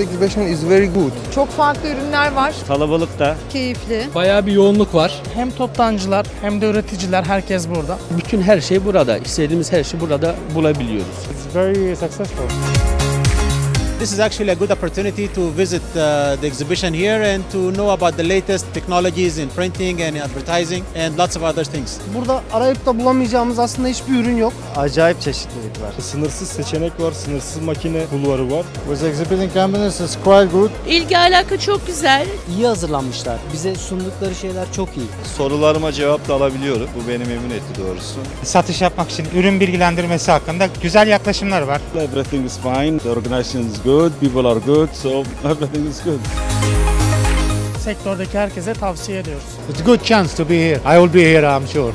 exhibition is very good. Çok farklı ürünler var. Kalabalık da Keyifli. Bayağı bir yoğunluk var. Hem toptancılar hem de üreticiler herkes burada. Bütün her şey burada. İstediğimiz her şeyi burada bulabiliyoruz. It's very successful. This is actually a good opportunity to visit uh, the exhibition here and to know about the latest technologies in printing and advertising and lots of other things. Burada arayıp da bulamayacağımız aslında hiçbir ürün yok. Acayip çeşitlilik var. Sınırsız seçenek var, sınırsız makine bulvarı var. With exhibiting companies is quite good. İlgi alaka çok güzel. İyi hazırlanmışlar. Bize sundukları şeyler çok iyi. sorularıma cevap da alabiliyorum. Bu beni memnun etti doğrusu. satış yapmak için ürün bilgilendirmesi hakkında güzel yaklaşımlar var. Everything is fine. The organization is good. People are good. So everything is good. Sektördeki herkese tavsiye ediyoruz. It's a good chance to be here. I will be here, I'm sure.